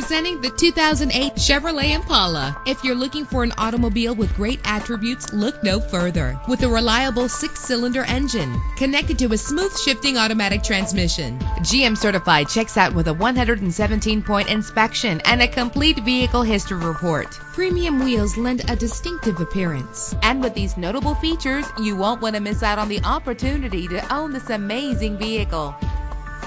Presenting the 2008 Chevrolet Impala. If you're looking for an automobile with great attributes, look no further. With a reliable six-cylinder engine connected to a smooth shifting automatic transmission. GM Certified checks out with a 117-point inspection and a complete vehicle history report. Premium wheels lend a distinctive appearance. And with these notable features, you won't want to miss out on the opportunity to own this amazing vehicle